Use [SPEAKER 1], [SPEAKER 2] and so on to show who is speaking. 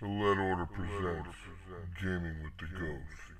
[SPEAKER 1] The Lead Order presents Gaming with the Ghost.